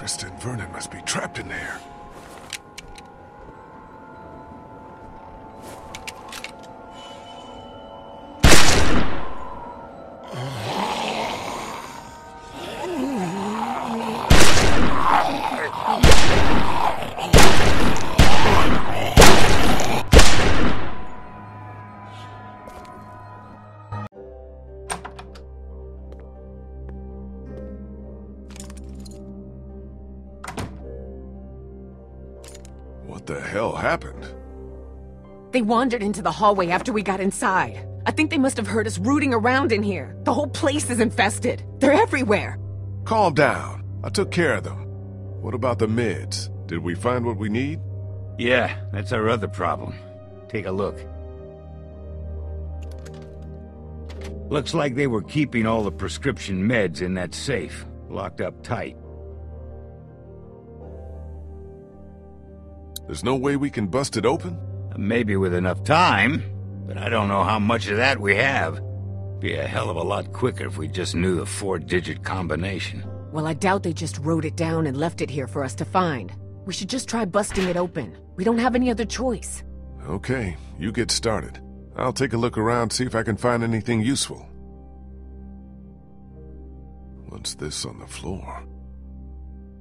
Christa and Vernon must be trapped in there. What the hell happened? They wandered into the hallway after we got inside. I think they must have heard us rooting around in here. The whole place is infested. They're everywhere. Calm down. I took care of them. What about the meds? Did we find what we need? Yeah, that's our other problem. Take a look. Looks like they were keeping all the prescription meds in that safe, locked up tight. There's no way we can bust it open? Maybe with enough time, but I don't know how much of that we have. Be a hell of a lot quicker if we just knew the four-digit combination. Well, I doubt they just wrote it down and left it here for us to find. We should just try busting it open. We don't have any other choice. Okay, you get started. I'll take a look around, see if I can find anything useful. What's this on the floor?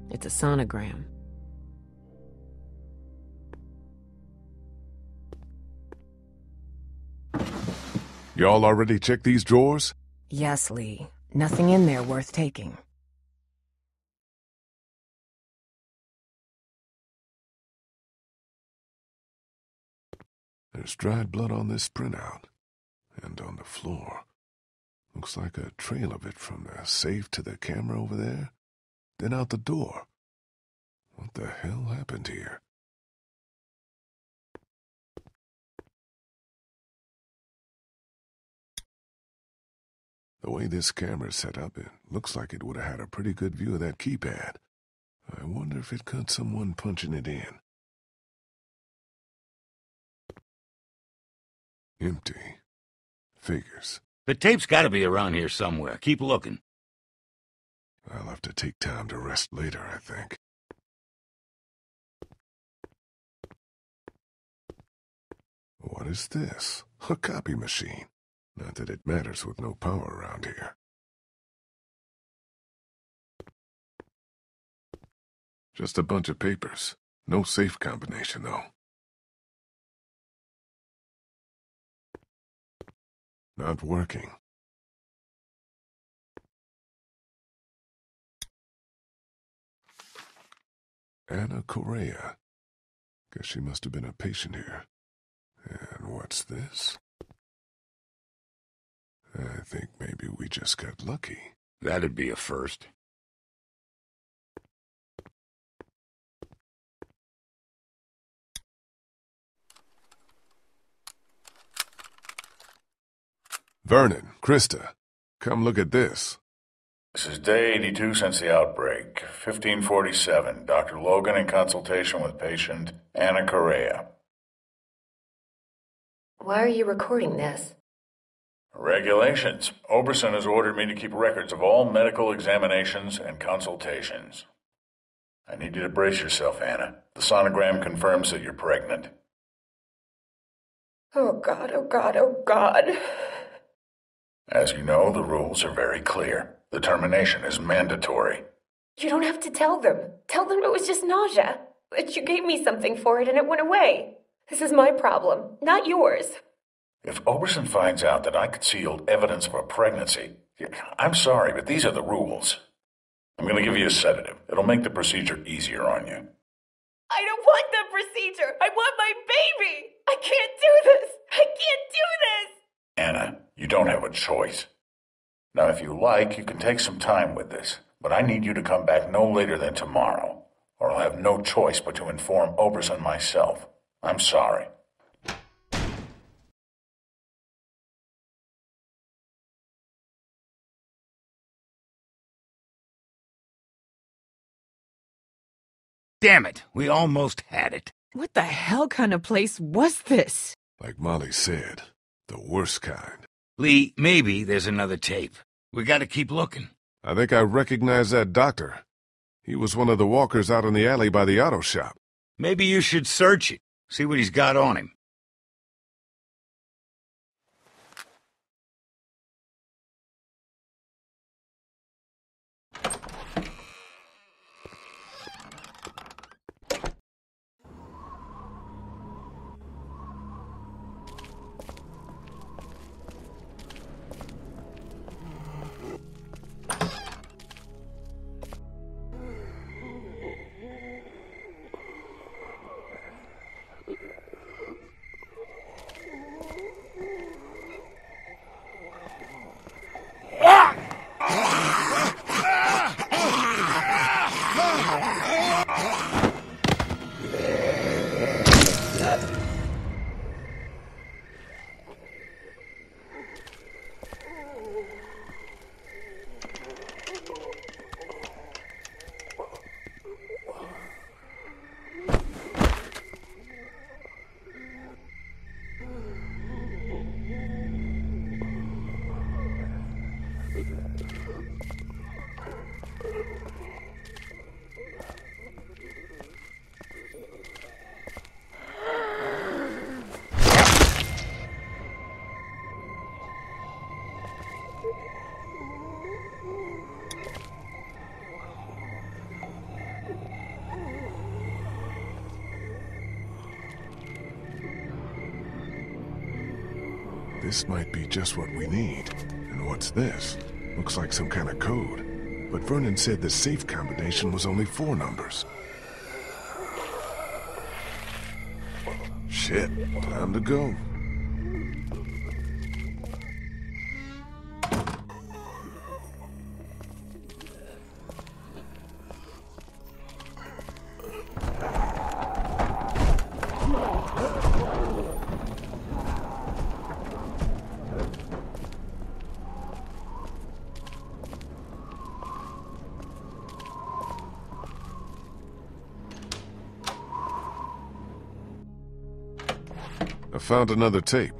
It's a sonogram. Y'all already checked these drawers? Yes, Lee. Nothing in there worth taking. There's dried blood on this printout. And on the floor. Looks like a trail of it from the safe to the camera over there. Then out the door. What the hell happened here? The way this camera's set up, it looks like it would have had a pretty good view of that keypad. I wonder if it caught someone punching it in. Empty. Figures. The tape's gotta be around here somewhere. Keep looking. I'll have to take time to rest later, I think. What is this? A copy machine. Not that it matters with no power around here. Just a bunch of papers. No safe combination, though. Not working. Anna Correa. Guess she must have been a patient here. And what's this? I think maybe we just got lucky. That'd be a first. Vernon, Christa, come look at this. This is day 82 since the outbreak. 1547. Dr. Logan in consultation with patient Anna Correa. Why are you recording this? Regulations. Oberson has ordered me to keep records of all medical examinations and consultations. I need you to brace yourself, Anna. The sonogram confirms that you're pregnant. Oh god, oh god, oh god. As you know, the rules are very clear. The termination is mandatory. You don't have to tell them. Tell them it was just nausea. That you gave me something for it and it went away. This is my problem, not yours. If Oberson finds out that I concealed evidence of a pregnancy, I'm sorry, but these are the rules. I'm going to give you a sedative. It'll make the procedure easier on you. I don't want the procedure. I want my baby. I can't do this. I can't do this. Anna, you don't have a choice. Now, if you like, you can take some time with this, but I need you to come back no later than tomorrow, or I'll have no choice but to inform Oberson myself. I'm sorry. Damn it, we almost had it. What the hell kind of place was this? Like Molly said, the worst kind. Lee, maybe there's another tape. We gotta keep looking. I think I recognize that doctor. He was one of the walkers out in the alley by the auto shop. Maybe you should search it, see what he's got on him. This might be just what we need. And what's this? Looks like some kind of code. But Vernon said the safe combination was only four numbers. Shit, time to go. Found another tape.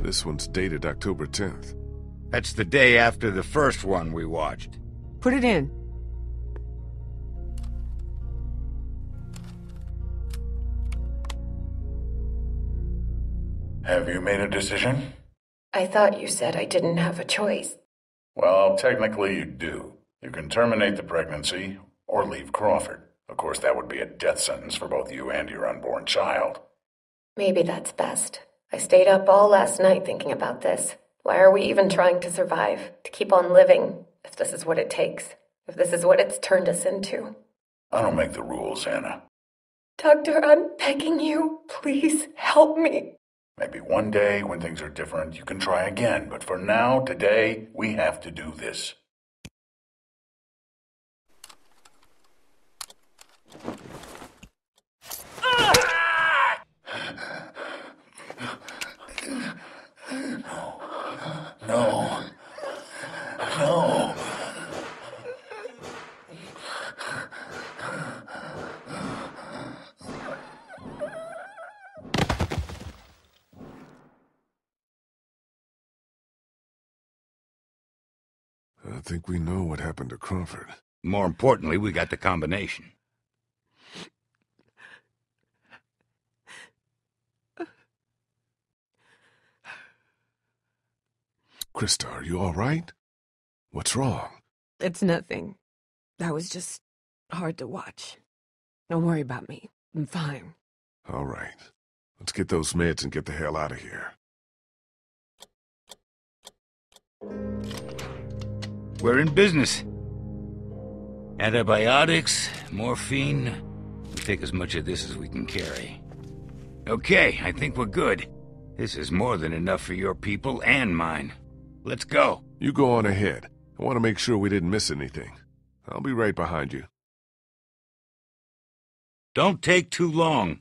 This one's dated October 10th. That's the day after the first one we watched. Put it in. Have you made a decision? I thought you said I didn't have a choice. Well, technically you do. You can terminate the pregnancy or leave Crawford. Of course, that would be a death sentence for both you and your unborn child. Maybe that's best. I stayed up all last night thinking about this. Why are we even trying to survive? To keep on living, if this is what it takes. If this is what it's turned us into. I don't make the rules, Anna. Doctor, I'm begging you. Please help me. Maybe one day, when things are different, you can try again. But for now, today, we have to do this. I think we know what happened to Crawford. More importantly, we got the combination. Christa, are you all right? What's wrong? It's nothing. That was just hard to watch. Don't worry about me. I'm fine. All right. Let's get those meds and get the hell out of here. We're in business. Antibiotics, morphine. We take as much of this as we can carry. Okay, I think we're good. This is more than enough for your people and mine. Let's go. You go on ahead. I want to make sure we didn't miss anything. I'll be right behind you. Don't take too long.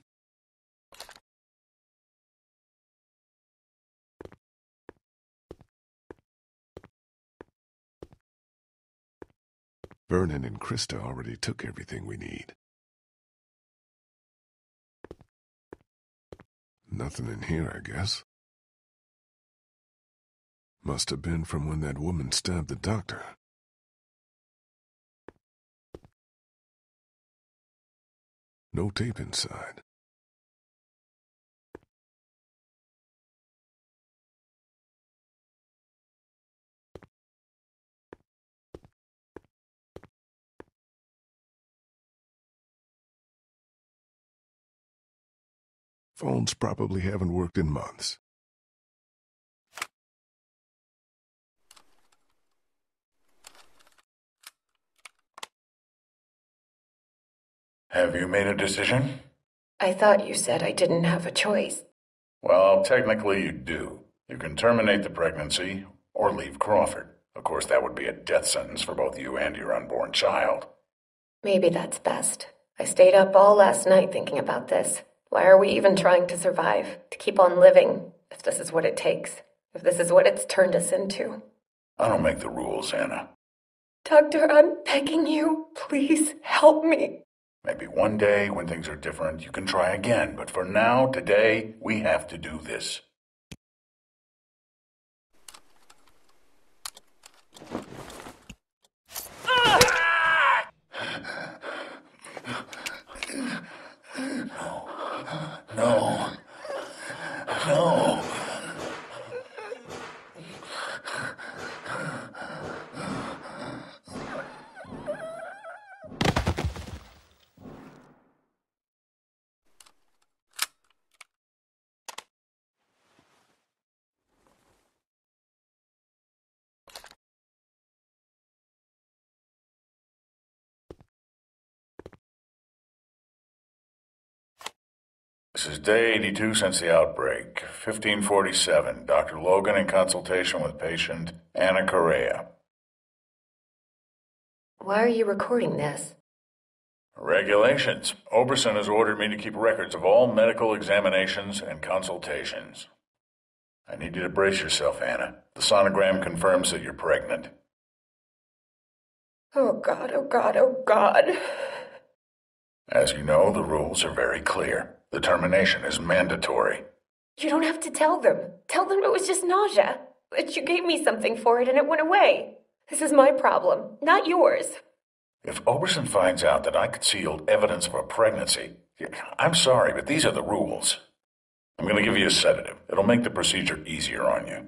Vernon and Christa already took everything we need. Nothing in here, I guess. Must have been from when that woman stabbed the doctor. No tape inside. Phones probably haven't worked in months. Have you made a decision? I thought you said I didn't have a choice. Well, technically you do. You can terminate the pregnancy or leave Crawford. Of course, that would be a death sentence for both you and your unborn child. Maybe that's best. I stayed up all last night thinking about this. Why are we even trying to survive? To keep on living, if this is what it takes. If this is what it's turned us into. I don't make the rules, Anna. Doctor, I'm begging you. Please help me. Maybe one day, when things are different, you can try again. But for now, today, we have to do this. No. This is day 82 since the outbreak. 1547. Dr. Logan in consultation with patient Anna Correa. Why are you recording this? Regulations. Oberson has ordered me to keep records of all medical examinations and consultations. I need you to brace yourself, Anna. The sonogram confirms that you're pregnant. Oh god, oh god, oh god. As you know, the rules are very clear. The termination is mandatory. You don't have to tell them. Tell them it was just nausea. That you gave me something for it and it went away. This is my problem, not yours. If Oberson finds out that I concealed evidence of a pregnancy, I'm sorry, but these are the rules. I'm going to give you a sedative. It'll make the procedure easier on you.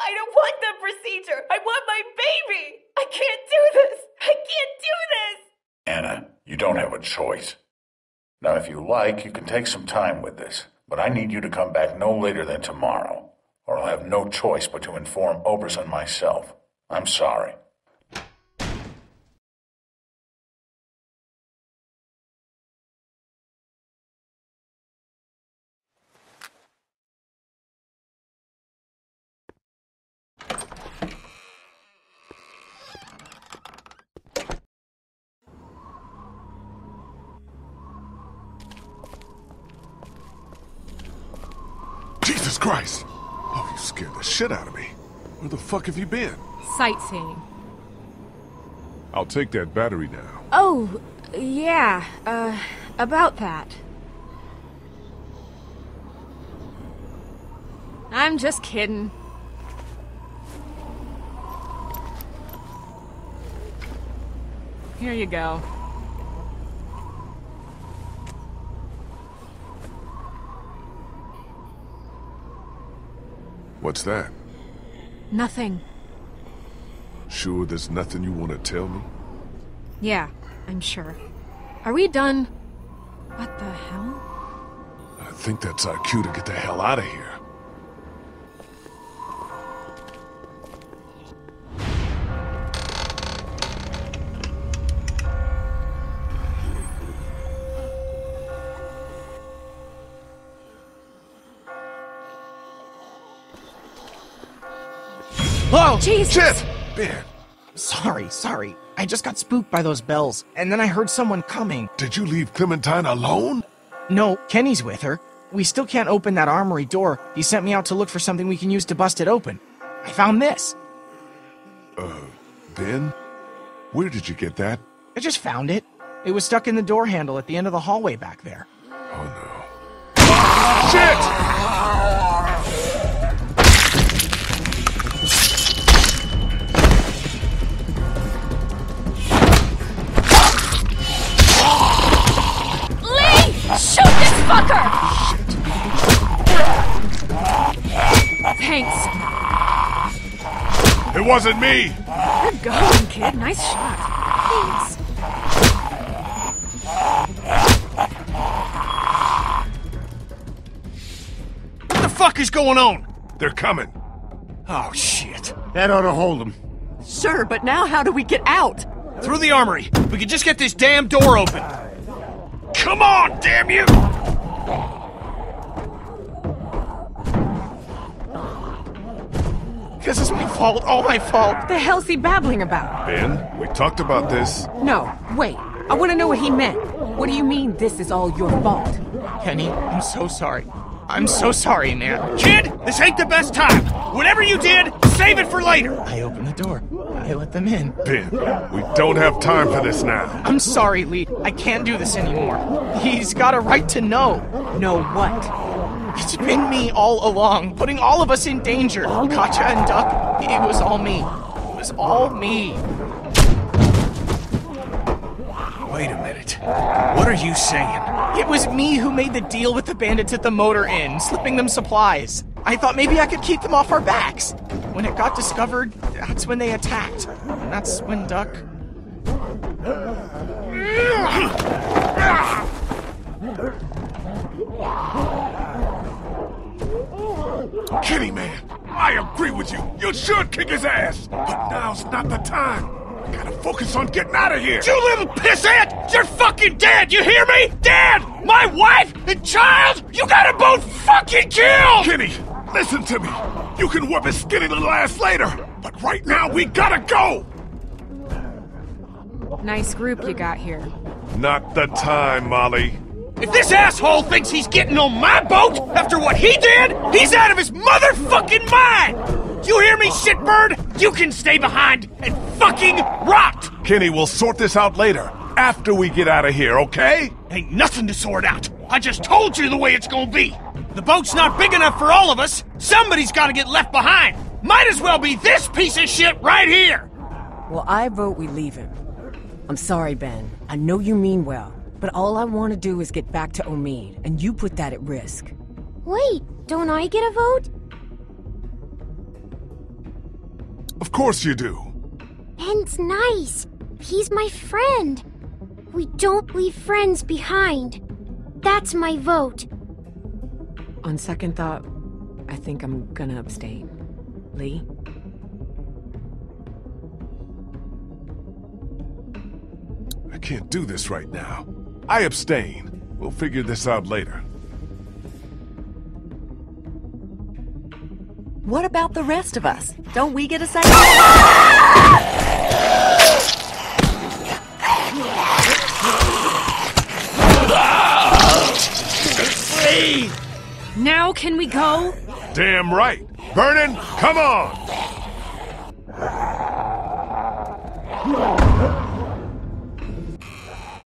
I don't want the procedure. I want my baby. I can't do this. I can't do this. Anna, you don't have a choice. Now, if you like, you can take some time with this, but I need you to come back no later than tomorrow, or I'll have no choice but to inform Oberson myself. I'm sorry. Jesus Christ! Oh, you scared the shit out of me. Where the fuck have you been? Sightseeing. I'll take that battery now. Oh, yeah, uh, about that. I'm just kidding. Here you go. What's that? Nothing. Sure there's nothing you want to tell me? Yeah, I'm sure. Are we done? What the hell? I think that's our cue to get the hell out of here. Jesus! Shit! Ben, Sorry, sorry. I just got spooked by those bells, and then I heard someone coming. did you leave Clementine alone? No, Kenny's with her. We still can't open that armory door. He sent me out to look for something we can use to bust it open. I found this. Uh, Ben? Where did you get that? I just found it. It was stuck in the door handle at the end of the hallway back there. Oh no. Shit! Motherfucker! Shit. Thanks. It wasn't me! Good going, kid. Nice shot. Thanks. What the fuck is going on? They're coming. Oh, shit. That ought to hold them. Sure, but now how do we get out? Through the armory. We can just get this damn door open. Come on, damn you! This is my fault, all my fault. The hell's he babbling about? Ben, we talked about this. No, wait. I want to know what he meant. What do you mean this is all your fault? Kenny, I'm so sorry. I'm so sorry, man. Kid, this ain't the best time. Whatever you did, save it for later. I opened the door. I let them in. Ben, we don't have time for this now. I'm sorry, Lee. I can't do this anymore. He's got a right to know. Know what? It's been me all along, putting all of us in danger. Katjaa and Duck, it was all me. It was all me. Wait a minute. What are you saying? It was me who made the deal with the bandits at the motor inn, slipping them supplies. I thought maybe I could keep them off our backs. When it got discovered, that's when they attacked. And that's when Duck. Kenny, man, I agree with you. You should kick his ass. But now's not the time. We gotta focus on getting out of here. You little pissant! You're fucking dead! You hear me? Dead! My wife and child! You gotta both fucking killed! Kenny, listen to me. You can whip his skinny little ass later. But right now, we gotta go. Nice group you got here. Not the time, Molly. If this asshole thinks he's getting on my boat after what he did, he's out of his motherfucking mind! You hear me, shitbird? You can stay behind and fucking rot! Kenny, we'll sort this out later. After we get out of here, okay? Ain't nothing to sort out. I just told you the way it's gonna be. The boat's not big enough for all of us. Somebody's gotta get left behind. Might as well be this piece of shit right here. Well, I vote we leave him. I'm sorry, Ben. I know you mean well, but all I want to do is get back to Omid, and you put that at risk. Wait, don't I get a vote? Of course you do. Ben's nice. He's my friend. We don't leave friends behind. That's my vote. On second thought, I think I'm gonna abstain. Lee? I can't do this right now. I abstain. We'll figure this out later. What about the rest of us? Don't we get a say? Now can we go? Damn right. Vernon, come on!